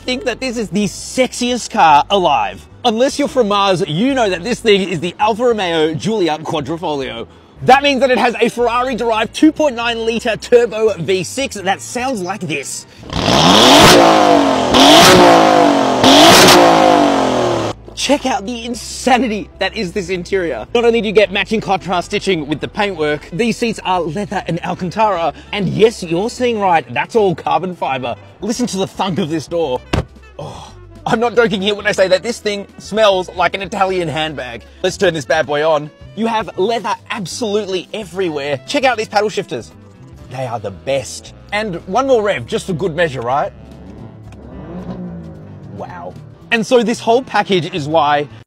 think that this is the sexiest car alive. Unless you're from Mars, you know that this thing is the Alfa Romeo Giulia Quadrifoglio. That means that it has a Ferrari-derived 2.9 litre turbo V6 that sounds like this. Check out the insanity that is this interior. Not only do you get matching contrast stitching with the paintwork, these seats are leather and Alcantara. And yes, you're seeing right, that's all carbon fiber. Listen to the thunk of this door. Oh, I'm not joking here when I say that this thing smells like an Italian handbag. Let's turn this bad boy on. You have leather absolutely everywhere. Check out these paddle shifters. They are the best. And one more rev, just for good measure, right? Wow. And so this whole package is why